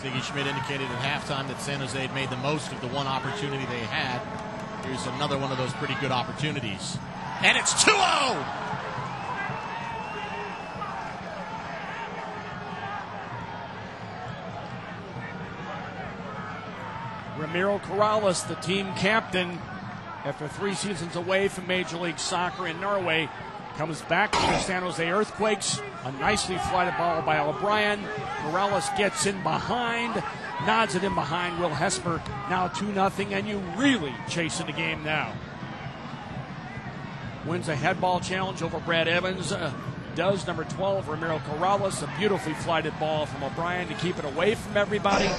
Sigi Schmid indicated at halftime that San Jose had made the most of the one opportunity they had. Here's another one of those pretty good opportunities. And it's 2 0! Ramiro Corrales, the team captain, after three seasons away from Major League Soccer in Norway, comes back to the San Jose Earthquakes. A nicely flighted ball by O'Brien. Corrales gets in behind, nods it in behind Will Hesmer. Now 2 0, and you really chasing the game now. Wins a head ball challenge over Brad Evans. Uh, does number 12, Ramiro Corrales. A beautifully flighted ball from O'Brien to keep it away from everybody.